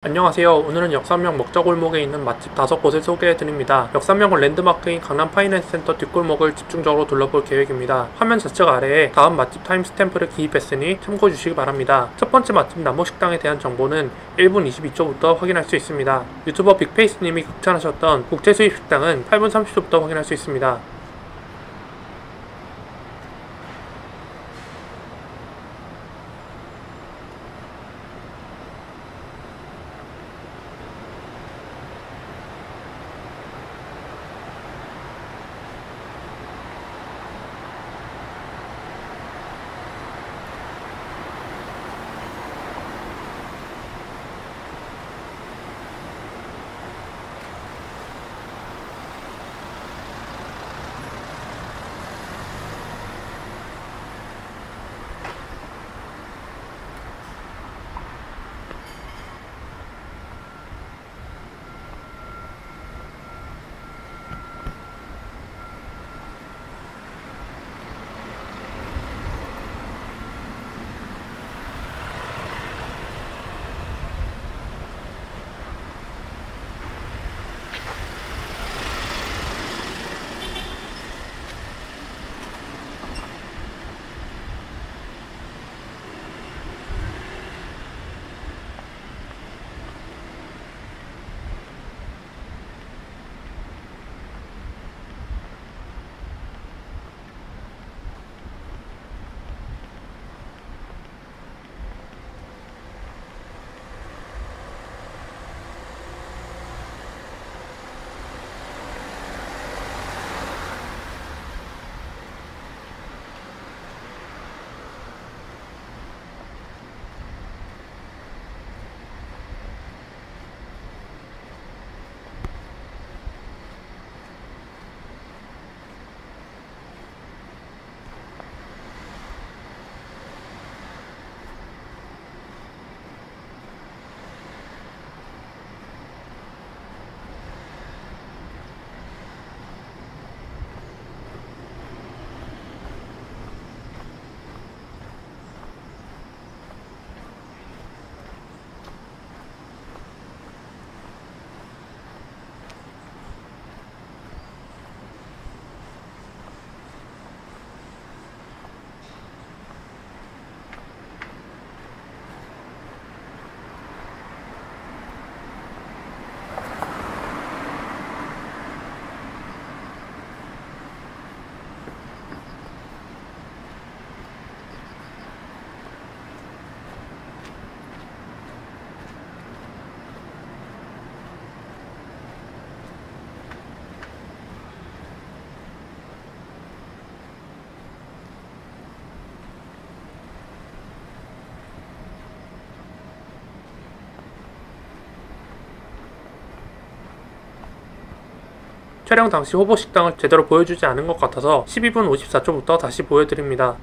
안녕하세요. 오늘은 역삼역 먹자골목에 있는 맛집 다섯 곳을 소개해드립니다. 역삼역은 랜드마크인 강남 파이낸스 센터 뒷골목을 집중적으로 둘러볼 계획입니다. 화면 좌측 아래에 다음 맛집 timestamp를 기입했으니 참고해 주시기 바랍니다. 첫 번째 맛집 남모식당에 대한 정보는 1분 22초부터 확인할 수 있습니다. 유튜버 빅페이스님이 극찬하셨던 국제수입 식당은 8분 30초부터 확인할 수 있습니다. 촬영 당시 호보 식당을 제대로 보여주지 않은 것 같아서 12분 54초부터 다시 보여드립니다.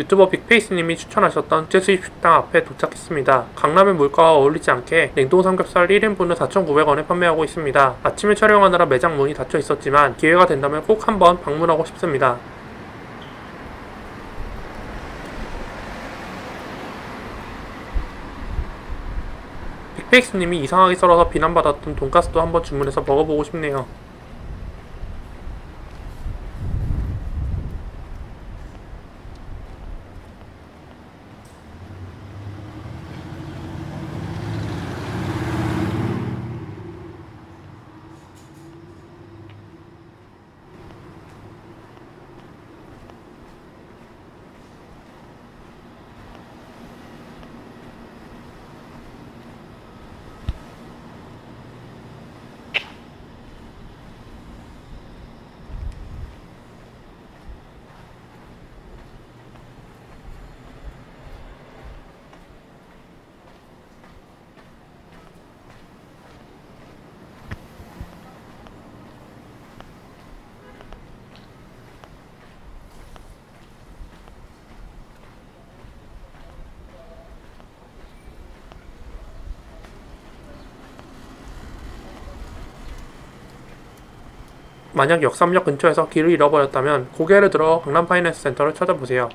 유튜버 빅페이스님이 추천하셨던 국제수입 식당 앞에 도착했습니다. 강남의 물가와 어울리지 않게 냉동 삼겹살 1인분을 4,900원에 판매하고 있습니다. 아침에 촬영하느라 매장 문이 닫혀 있었지만 기회가 된다면 꼭 한번 방문하고 싶습니다. 빅페이스님이 이상하게 썰어서 비난받았던 돈가스도 한번 주문해서 먹어보고 싶네요. 만약 역삼역 근처에서 길을 잃어버렸다면 고개를 들어 강남 파이낸스 센터를 찾아보세요.